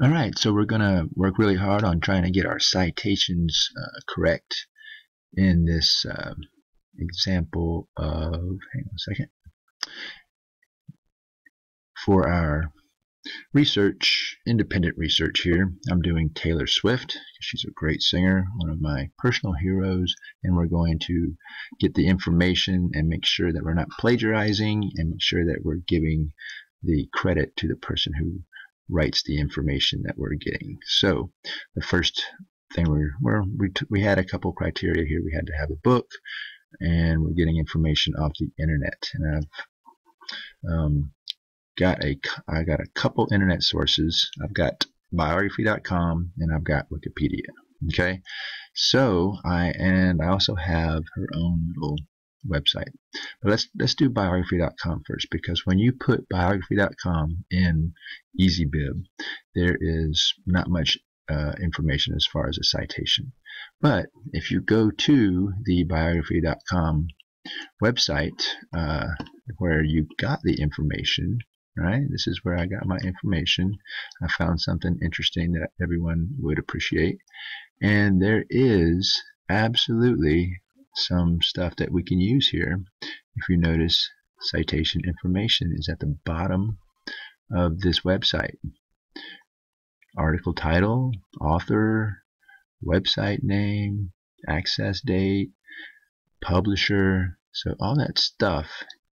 Alright, so we're going to work really hard on trying to get our citations uh, correct in this uh, example of, hang on a second, for our research, independent research here. I'm doing Taylor Swift. She's a great singer, one of my personal heroes, and we're going to get the information and make sure that we're not plagiarizing and make sure that we're giving the credit to the person who writes the information that we're getting. So the first thing we're, we're we, we had a couple criteria here. We had to have a book, and we're getting information off the internet. And I've um, got a I got a couple internet sources. I've got biography.com and I've got Wikipedia. Okay, so I and I also have her own little website. But let's let's do biography.com first because when you put biography.com in EasyBib, there is not much uh, information as far as a citation. But if you go to the biography.com website uh, where you got the information, right? This is where I got my information. I found something interesting that everyone would appreciate. And there is absolutely some stuff that we can use here. If you notice, citation information is at the bottom of this website. Article title, author, website name, access date, publisher. So all that stuff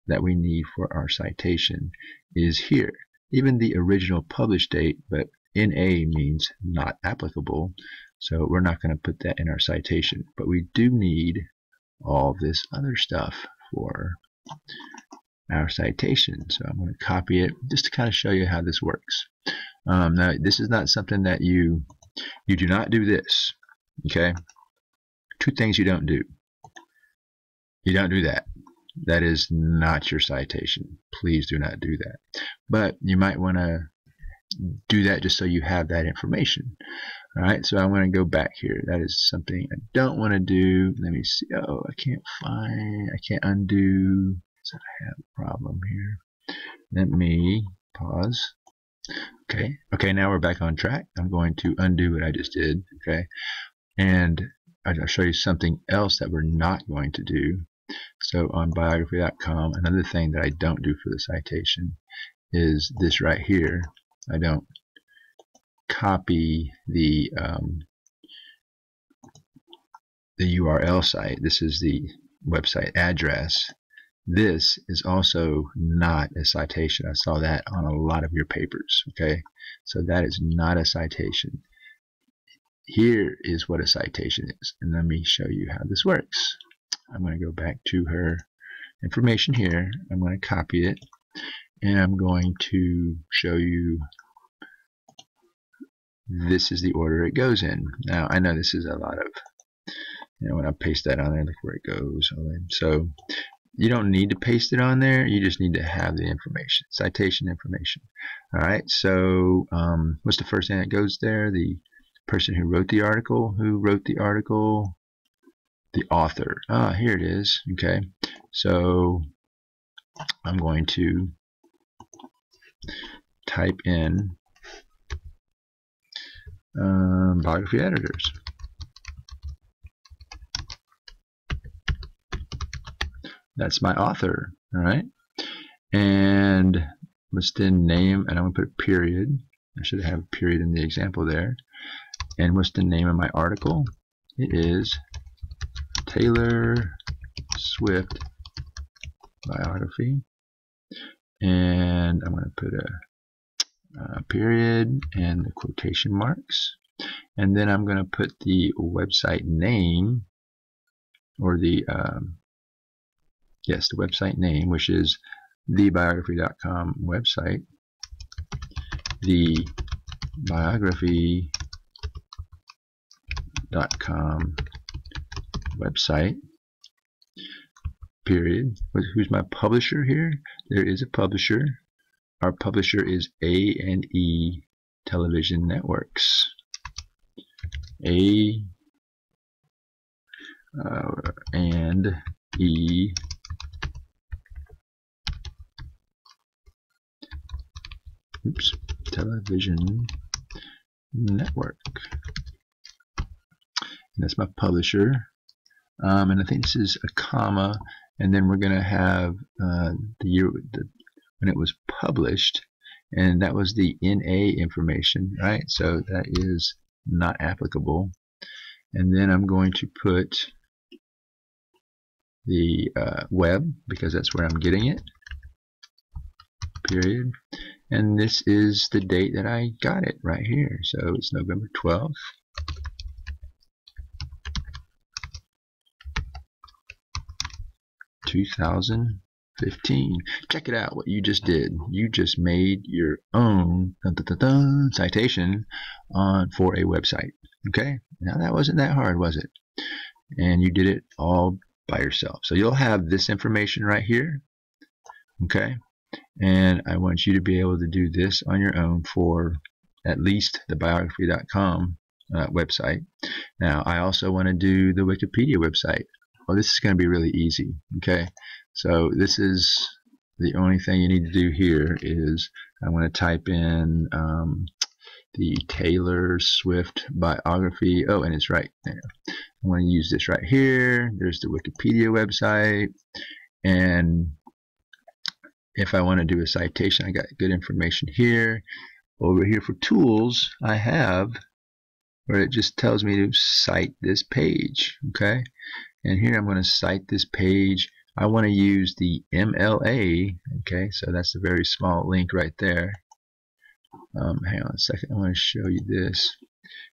that we need for our citation is here. Even the original published date, but NA means not applicable, so we're not going to put that in our citation. But we do need all this other stuff for our citation. So I'm going to copy it just to kind of show you how this works. Um, now, this is not something that you you do not do this. Okay, two things you don't do. You don't do that. That is not your citation. Please do not do that. But you might want to do that just so you have that information. Alright, so I'm going to go back here. That is something I don't want to do. Let me see. Oh, I can't find, I can't undo. So I have a problem here. Let me pause. Okay, okay, now we're back on track. I'm going to undo what I just did. Okay, and I'll show you something else that we're not going to do. So on biography.com, another thing that I don't do for the citation is this right here. I don't copy the um, the URL site. This is the website address. This is also not a citation. I saw that on a lot of your papers. Okay, so that is not a citation. Here is what a citation is, and let me show you how this works. I'm going to go back to her information here. I'm going to copy it, and I'm going to show you this is the order it goes in. Now, I know this is a lot of, you know, when I paste that on there, look where it goes. So, you don't need to paste it on there. You just need to have the information, citation information. All right, so um, what's the first thing that goes there? The person who wrote the article, who wrote the article, the author. Ah, here it is. Okay, so I'm going to type in um, biography editors. That's my author, all right? And let's then name, and I'm going to put a period. I should have a period in the example there. And what's the name of my article? It is Taylor Swift biography. And I'm going to put a uh, period and the quotation marks. And then I'm going to put the website name or the um, yes the website name which is thebiography.com website. The biography.com website. Period. Who's my publisher here? There is a publisher our publisher is A&E Television Networks. A uh, and E oops television Network. And that's my publisher. Um, and I think this is a comma, and then we're going to have uh, the year the, when it was published, and that was the NA information, right? So that is not applicable. And then I'm going to put the uh, web because that's where I'm getting it period and this is the date that I got it right here so it's November 12th Two thousand fifteen. Check it out what you just did. You just made your own dun, dun, dun, citation on for a website. Okay? Now that wasn't that hard, was it? And you did it all by yourself. So you'll have this information right here. Okay? And I want you to be able to do this on your own for at least the biography.com uh, website. Now, I also want to do the Wikipedia website. Well, this is going to be really easy. Okay, so this is the only thing you need to do here is I want to type in um, the Taylor Swift biography. Oh, and it's right there. I want to use this right here. There's the Wikipedia website. And if I want to do a citation, I got good information here. Over here for tools, I have where it just tells me to cite this page. Okay, and here I'm going to cite this page. I want to use the MLA. Okay, so that's a very small link right there. Um, hang on a second. I want to show you this.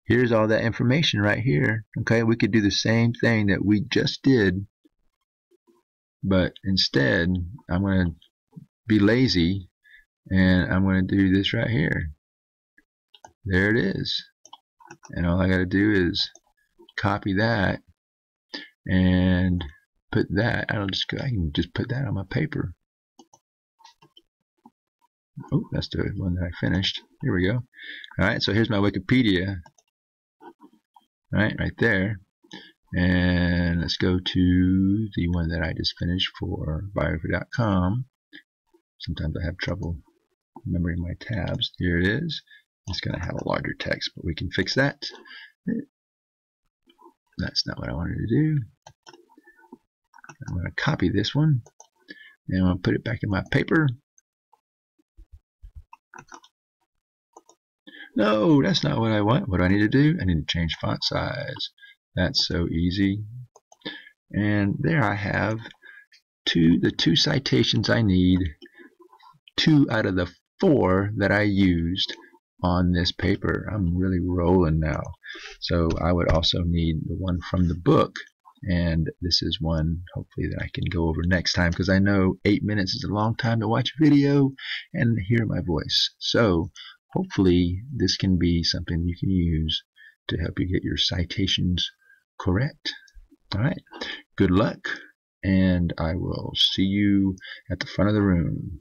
Here's all that information right here. Okay, we could do the same thing that we just did, but instead, I'm going to be lazy and I'm going to do this right here there it is and all I got to do is copy that and put that I don't just I can just put that on my paper oh that's the one that I finished here we go alright so here's my Wikipedia Alright, right there and let's go to the one that I just finished for biography.com Sometimes I have trouble remembering my tabs. Here it is. It's going to have a larger text, but we can fix that. That's not what I wanted to do. I'm going to copy this one and I'm going to put it back in my paper. No, that's not what I want. What do I need to do? I need to change font size. That's so easy. And there I have two the two citations I need two out of the four that I used on this paper. I'm really rolling now. So I would also need the one from the book and this is one hopefully that I can go over next time because I know eight minutes is a long time to watch a video and hear my voice. So hopefully this can be something you can use to help you get your citations correct. Alright, good luck and I will see you at the front of the room.